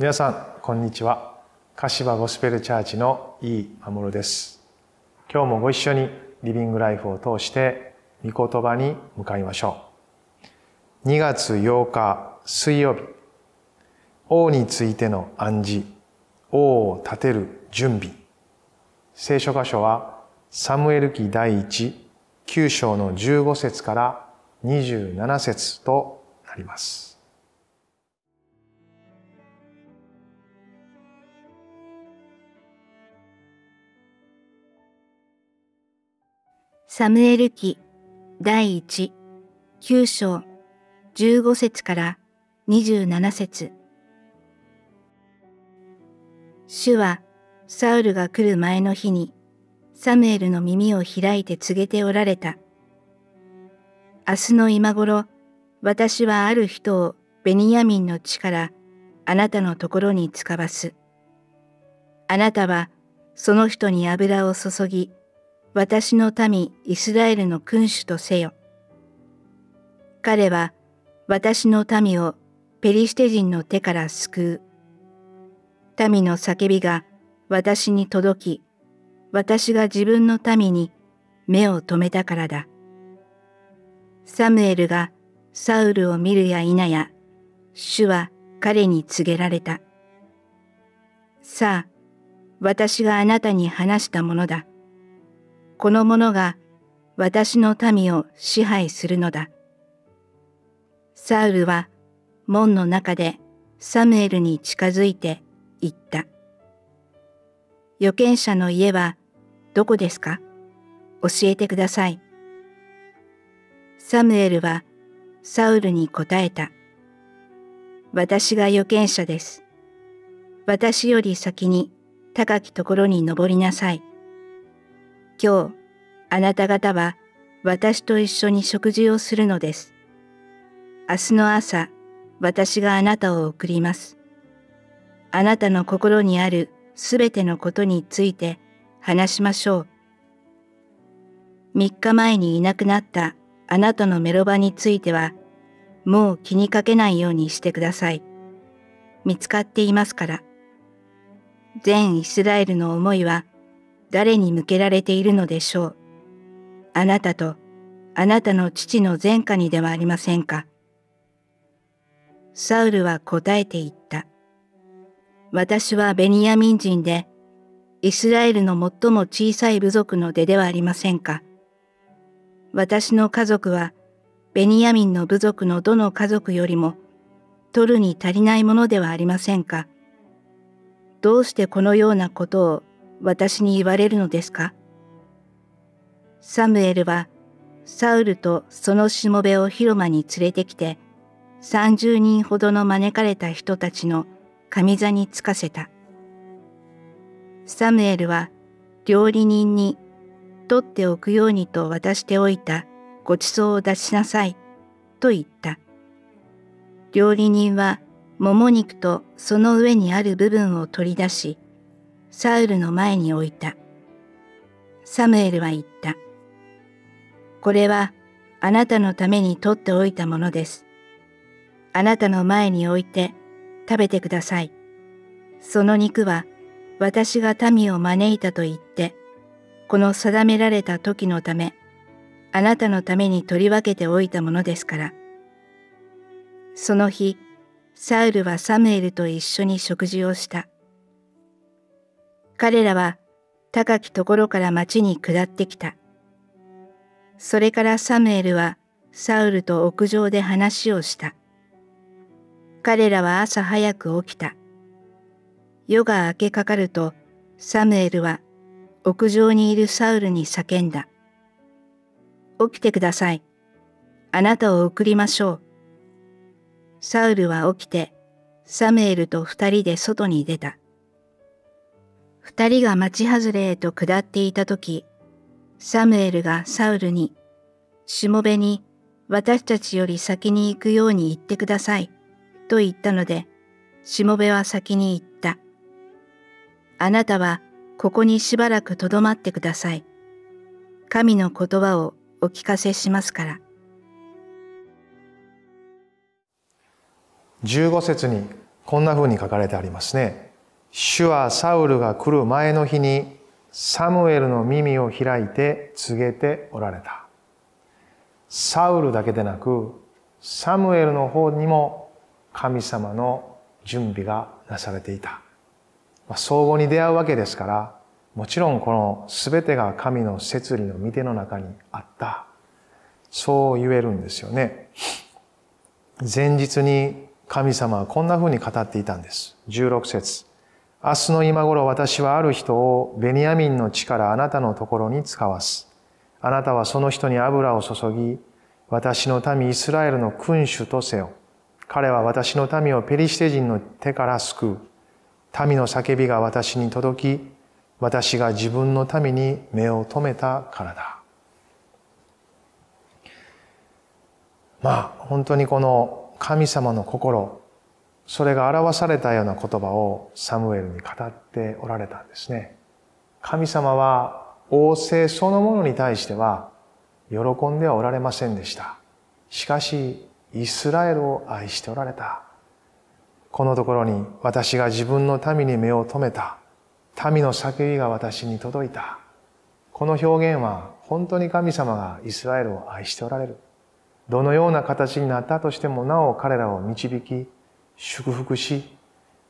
皆さんこんにちは。柏ゴスペルチャーチの井伊守です。今日もご一緒にリビングライフを通して御言葉に向かいましょう。2月8日水曜日王についての暗示王を立てる準備。聖書箇所はサムエル記第19章の15節から27節となります。サムエル記第一九章十五節から二十七節主はサウルが来る前の日にサムエルの耳を開いて告げておられた。明日の今頃、私はある人をベニヤミンの地からあなたのところに使わす。あなたはその人に油を注ぎ、私の民イスラエルの君主とせよ。彼は私の民をペリシテ人の手から救う。民の叫びが私に届き、私が自分の民に目を留めたからだ。サムエルがサウルを見るや否や、主は彼に告げられた。さあ、私があなたに話したものだ。この者が私の民を支配するのだ。サウルは門の中でサムエルに近づいて言った。預言者の家はどこですか？教えてください。サムエルはサウルに答えた。私が預言者です。私より先に高きところに登りなさい。今日、あなた方は私と一緒に食事をするのです。明日の朝、私があなたを送ります。あなたの心にあるすべてのことについて話しましょう。三日前にいなくなったあなたのメロバについては、もう気にかけないようにしてください。見つかっていますから。全イスラエルの思いは誰に向けられているのでしょう。あなたとあなたの父の前科にではありませんか。サウルは答えて言った。私はベニヤミン人で、イスラエルの最も小さい部族の出ではありませんか。私の家族は、ベニヤミンの部族のどの家族よりも、取るに足りないものではありませんか。どうしてこのようなことを私に言われるのですか？サムエルはサウルとそのしもべを広間に連れてきて30人ほどの招かれた人たちの上座につかせた。サムエルは料理人に取っておくようにと渡しておいたごちそうを出しなさいと言った。料理人はもも肉とその上にある部分を取り出し、サウルの前に置いた。サムエルは言った。これはあなたのために取っておいたものです。あなたの前に置いて食べてください。その肉は私が民を招いたと言って、この定められた時のため、あなたのために取り分けておいたものですから。その日、サウルはサムエルと一緒に食事をした。彼らは高きところから町に下ってきた。それからサムエルはサウルと屋上で話をした。彼らは朝早く起きた。夜が明けかかるとサムエルは屋上にいるサウルに叫んだ。起きてください。あなたを送りましょう。サウルは起きてサムエルと二人で外に出た。二人が町外れへと下っていたとき、サムエルがサウルに、しもべに私たちより先に行くように言ってください、と言ったので、しもべは先に言った。あなたはここにしばらくとどまってください。神の言葉をお聞かせしますから。15節にこんな風に書かれてありますね。主はサウルが来る前の日にサムエルの耳を開いて告げておられた。サウルだけでなく、サムエルの方にも神様の準備がなされていた。ま、相互に出会うわけですから、もちろんこの全てが神の摂理の御手の中にあった。そう言えるんですよね。前日に神様はこんな風に語っていたんです。16節明日の今頃私はある人をベニヤミンの地からあなたのところに使わす。あなたはその人に油を注ぎ、私の民イスラエルの君主とせよ。彼は私の民をペリシテ人の手から救う。民の叫びが私に届き、私が自分の民に目を留めたからだ。まあ、本当にこの神様の心、それが表されたような言葉をサムエルに語っておられたんですね。神様は王政そのものに対しては喜んではおられませんでした。しかし、イスラエルを愛しておられた。このところに私が自分の民に目を留めた。民の叫びが私に届いた。この表現は本当に神様がイスラエルを愛しておられる。どのような形になったとしてもなお彼らを導き、祝福し、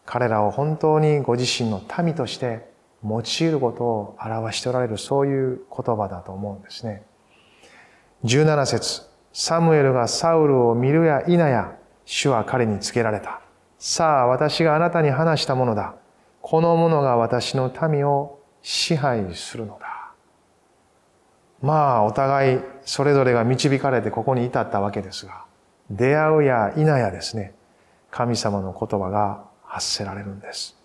彼らを本当にご自身の民として用いることを表しておられるそういう言葉だと思うんですね。17節サムエルがサウルを見るや否や、主は彼に告げられた。さあ、私があなたに話したものだ。この者が私の民を支配するのだ。まあ、お互いそれぞれが導かれてここに至ったわけですが、出会うや否やですね、神様の言葉が発せられるんです。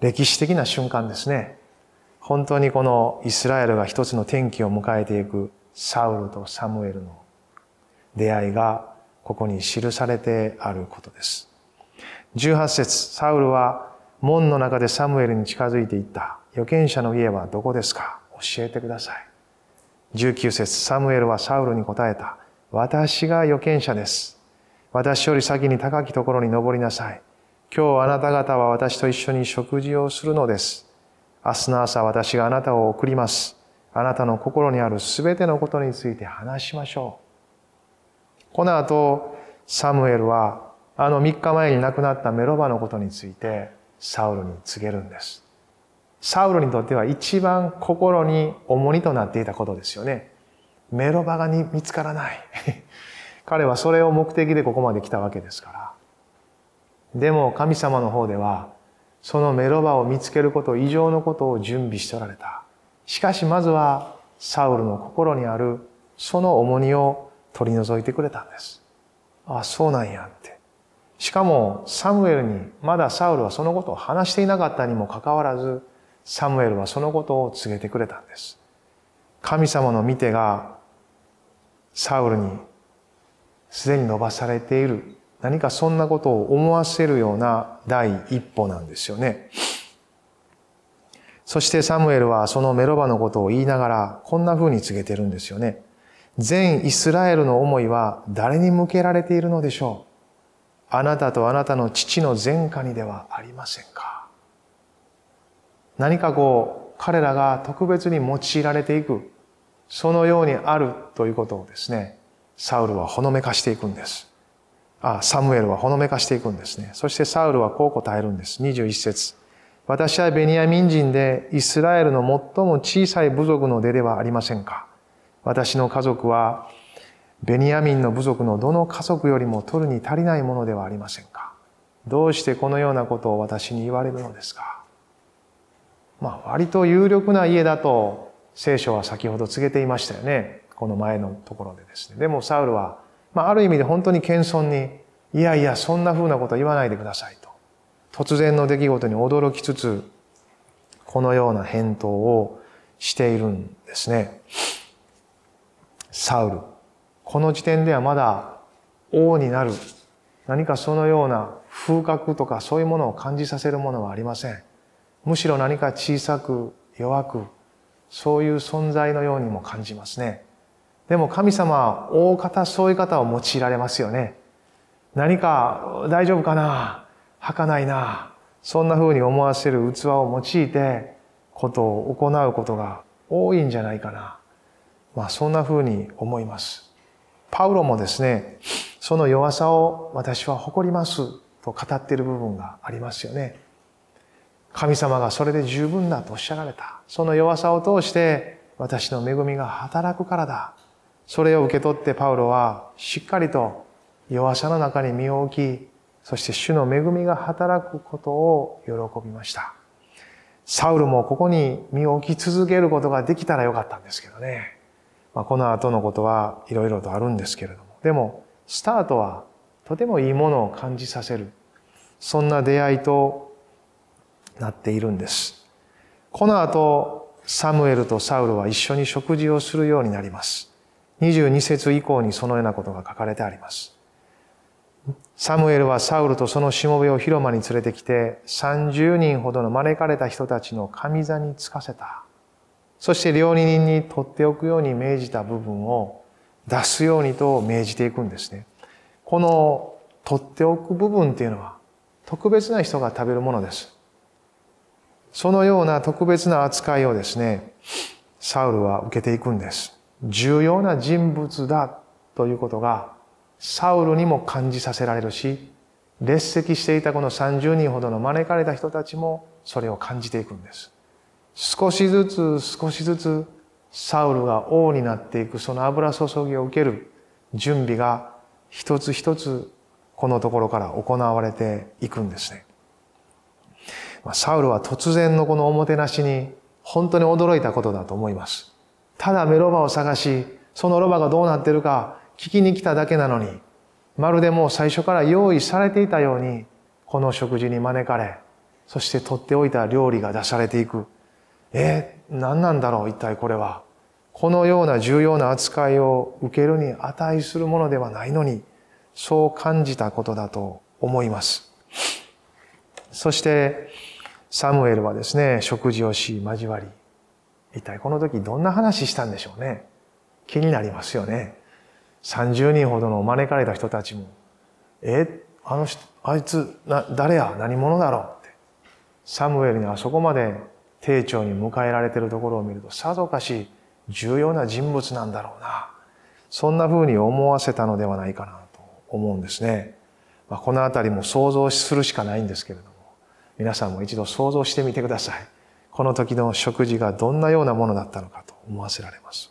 歴史的な瞬間ですね。本当にこのイスラエルが一つの転機を迎えていくサウルとサムエルの出会いがここに記されてあることです。18節サウルは門の中でサムエルに近づいていった。預言者の家はどこですか？教えてください。19節サムエルはサウルに答えた。私が預言者です。私より先に高きところに登りなさい。今日あなた方は私と一緒に食事をするのです。明日の朝私があなたを送ります。あなたの心にあるすべてのことについて話しましょう。この後、サムエルはあの3日前に亡くなったメロバのことについてサウルに告げるんです。サウルにとっては一番心に重荷となっていたことですよね。メロバが見つからない。彼はそれを目的でここまで来たわけですから。でも神様の方では、そのメロバを見つけること以上のことを準備しておられた。しかしまずはサウルの心にあるその重荷を取り除いてくれたんです。ああ、そうなんやって。しかもサムエルにまだサウルはそのことを話していなかったにもかかわらず、サムエルはそのことを告げてくれたんです。神様の見てがサウルにすでに伸ばされている何かそんなことを思わせるような第一歩なんですよね。そしてサムエルはそのメロバのことを言いながらこんな風に告げてるんですよね。全イスラエルの思いは誰に向けられているのでしょうあなたとあなたの父の前科にではありませんか何かこう、彼らが特別に用いられていく、そのようにあるということをですね、サウルはほのめかしていくんです。あ、サムエルはほのめかしていくんですね。そしてサウルはこう答えるんです。21節私はベニヤミン人でイスラエルの最も小さい部族の出ではありませんか私の家族はベニヤミンの部族のどの家族よりも取るに足りないものではありませんかどうしてこのようなことを私に言われるのですかまあ割と有力な家だと聖書は先ほど告げていましたよね。この前のところでですね。でもサウルは、まあある意味で本当に謙遜に、いやいや、そんな風なこと言わないでくださいと。突然の出来事に驚きつつ、このような返答をしているんですね。サウル。この時点ではまだ王になる。何かそのような風格とかそういうものを感じさせるものはありません。むしろ何か小さく弱くそういう存在のようにも感じますねでも神様は大方そういう方を用いられますよね何か大丈夫かな？儚いな？そんな風に思わせる器を用いてことを行うことが多いんじゃないかな。まあそんな風に思います。パウロもですね、その弱さを私は誇りますと語っている部分がありますよね。神様がそれで十分だとおっしゃられた。その弱さを通して私の恵みが働くからだ。それを受け取ってパウロはしっかりと弱さの中に身を置き、そして主の恵みが働くことを喜びました。サウルもここに身を置き続けることができたらよかったんですけどね。まあ、この後のことはいろいろとあるんですけれども。でも、スタートはとてもいいものを感じさせる。そんな出会いとなっているんです。この後、サムエルとサウルは一緒に食事をするようになります。22節以降にそのようなことが書かれてあります。サムエルはサウルとそのしもべを広間に連れてきて、30人ほどの招かれた人たちの神座につかせた。そして料理人に取っておくように命じた部分を出すようにと命じていくんですね。この取っておく部分っていうのは特別な人が食べるものです。そのような特別な扱いをですね、サウルは受けていくんです。重要な人物だということがサウルにも感じさせられるし、列席していたこの30人ほどの招かれた人たちもそれを感じていくんです。少しずつ少しずつサウルが王になっていくその油注ぎを受ける準備が一つ一つこのところから行われていくんですね。サウルは突然のこのおもてなしに本当に驚いたことだと思います。ただメロバを探し、そのロバがどうなってるか聞きに来ただけなのに、まるでもう最初から用意されていたように、この食事に招かれ、そして取っておいた料理が出されていく。えー、何なんだろう一体これは。このような重要な扱いを受けるに値するものではないのに、そう感じたことだと思います。そして、サムエルはですね、食事をし、交わり、一体この時どんな話したんでしょうね。気になりますよね。30人ほどの招かれた人たちも、え、あの人、あいつ、な、誰や？何者だろう？って。サムエルにあそこまで丁重に迎えられてるところを見ると、さぞかし重要な人物なんだろうな。そんな風に思わせたのではないかなと思うんですね。まあ、このあたりも想像するしかないんですけれども、皆さんも一度想像してみてください。この時の食事がどんなようなものだったのかと思わせられます。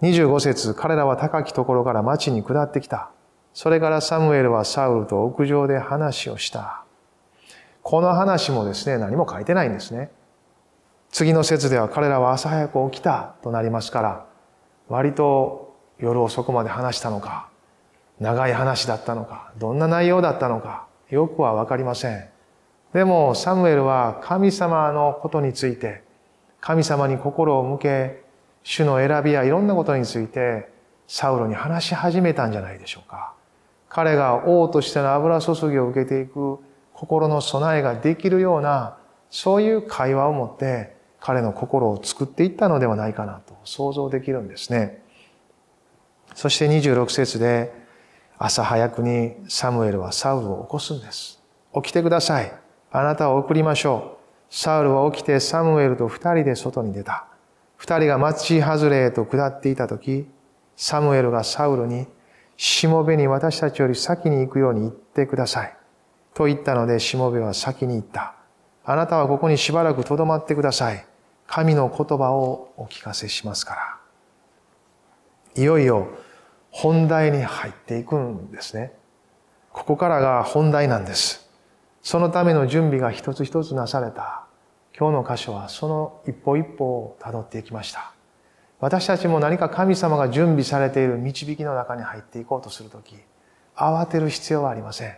25節彼らは高きところから町に下ってきた。それからサムエルはサウルと屋上で話をした。この話もですね、何も書いてないんですね。次の説では彼らは朝早く起きたとなりますから、割と夜遅くまで話したのか、長い話だったのか、どんな内容だったのか、よくはわかりません。でもサムエルは神様のことについて、神様に心を向け、主の選びやいろんなことについて、サウロに話し始めたんじゃないでしょうか。彼が王としての油注ぎを受けていく心の備えができるような、そういう会話を持って彼の心を作っていったのではないかなと想像できるんですね。そして26節で朝早くにサムエルはサウルを起こすんです。起きてください。あなたを送りましょう。サウルは起きてサムエルと二人で外に出た。二人が町外れへと下っていたとき、サムエルがサウルに、しもべに私たちより先に行くように言ってください。と言ったので、しもべは先に行った。あなたはここにしばらく留まってください。神の言葉をお聞かせしますから。いよいよ本題に入っていくんですね。ここからが本題なんです。そのための準備が一つ一つなされた。今日の箇所はその一歩一歩を辿っていきました。私たちも何か神様が準備されている導きの中に入っていこうとするとき、慌てる必要はありません。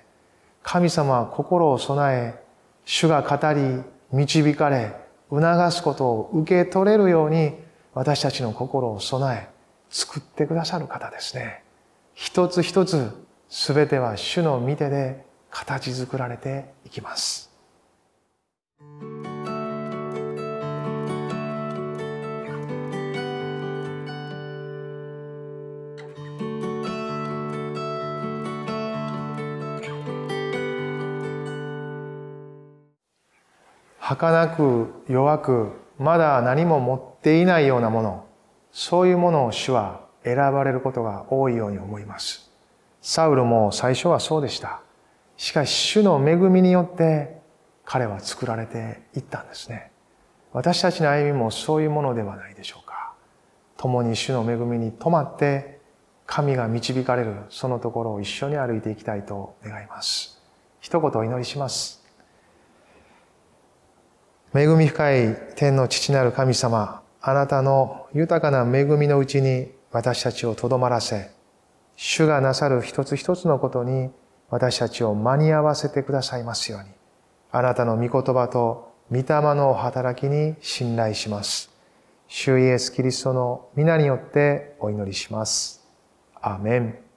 神様は心を備え、主が語り、導かれ、促すことを受け取れるように、私たちの心を備え、作ってくださる方ですね。一つ一つ、すべては主の御手で形作られていきます。儚く弱くまだ何も持っていないようなものそういうものを主は選ばれることが多いように思いますサウルも最初はそうでしたしかし主の恵みによって彼は作られていったんですね。私たちの歩みもそういうものではないでしょうか。共に主の恵みに止まって神が導かれるそのところを一緒に歩いていきたいと願います。一言お祈りします。恵み深い天の父なる神様、あなたの豊かな恵みのうちに私たちをとどまらせ、主がなさる一つ一つのことに私たちを間に合わせてくださいますように、あなたの御言葉と御霊の働きに信頼します。主イエスキリストの皆によってお祈りします。アメン。